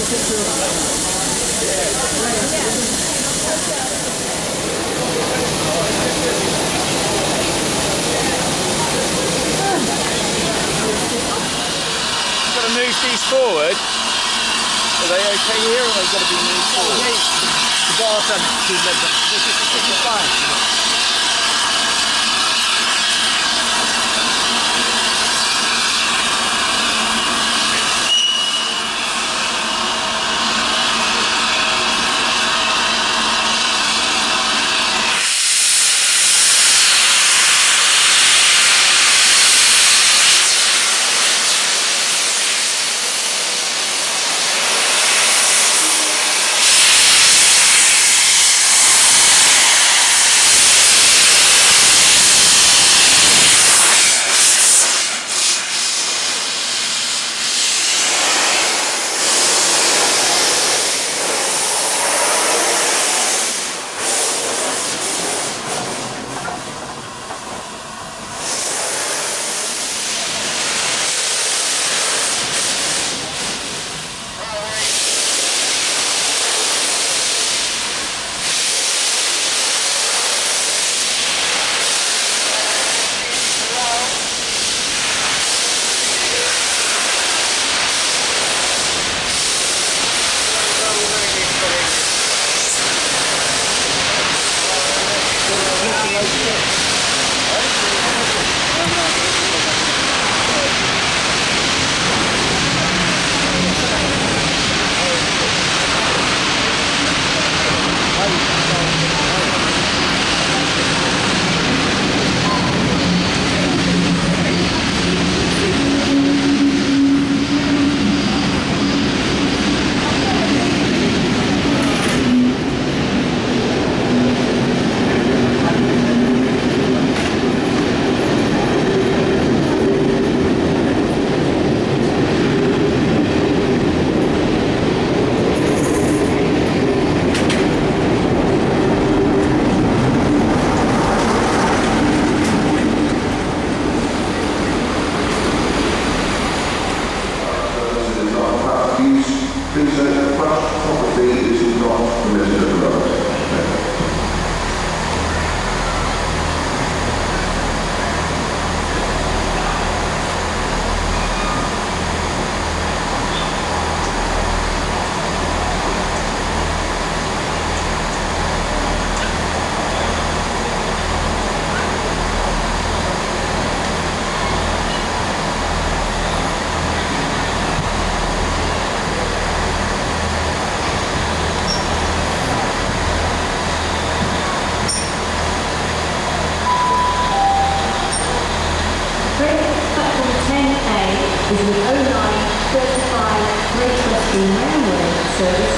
These forward. Are they okay here or are they got to be moved forward? The bar is this is fine. Thank you. 0935 Great